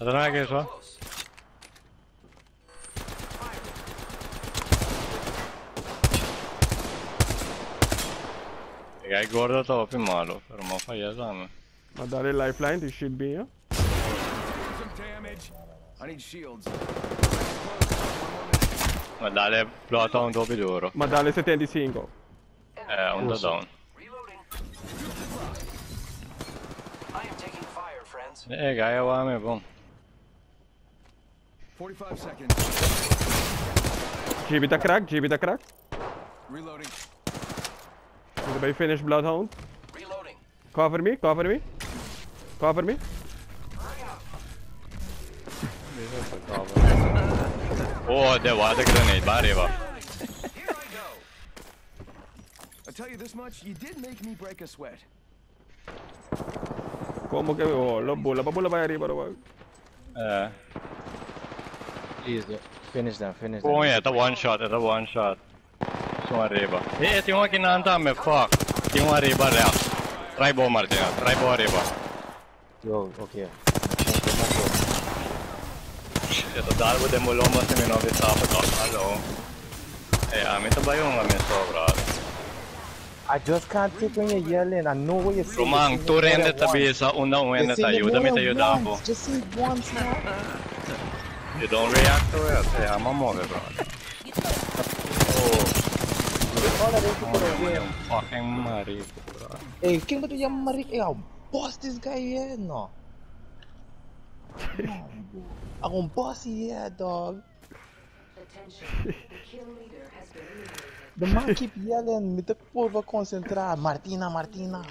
I don't know how it goes well. Hai guardato più malo, però mi fai sbagliato a. Ma dare lifeline ti shield B io? Ma dale plota dopo di loro. Ma dale se tendi single. Eh, un da down. Eh, guy, a me, boom. 45 seconds. GB the crack, GB the crack. Reloading. Anybody finish Bloodhound? Reloading. Cover me, cover me. Cover me. Oh, det var det grenade, bara. Here I go. I tell you this much, you did make me break a sweat. Como que oh, lo bulla, pa bulla pa arriba, wag. Eh, Please, finish them, finish them. Oh yeah, ta one shot, ta one shot. Sono arriba. Eh, tinha um aqui na andame, fuck. Tinha um arriba, real. Trai bo, Martina, trai bo arriba. Yo, okay. Sieltä darbo demolomba se minun ovi saapata. Hallå. Ei, a mitä bajunga min sovraa. I just can't take when you're yelling. I know what you're saying. Romang, Just tu say rende it once. tabisa, una Just uene say ta it aiuta, more mi ti than aiutavo. once. Just say it once now. You don't react to it, ja, man muove bra. Oh, All of these people are here. fucking marico, bra. Hey, king betul yang merik. Hey, I'll boss this guy here, no. Akong boss here, dog. The. The man keep yelling. Me te over concentrar. Martina, Martina.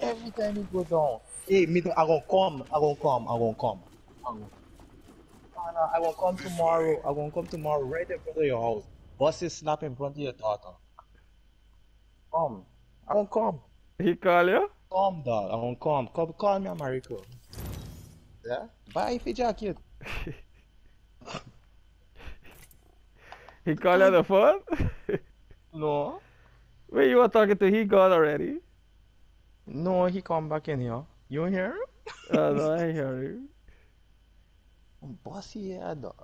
Every time he go down. Hey, me, I gonna come. I gonna come. I gonna come. I gonna I gonna come tomorrow. I gonna come tomorrow right in front of your house. Boss is slap in front of your daughter. Come. I gonna come. He call you? Come, dog. I gonna come. Come, call me, America. Yeah? Bye, for jacket. He call you on the phone? No. Wait, you were talking to he gone already? No, he come back in here. You hear him? Oh, no, I hear you. I'm bossy, yeah, dog.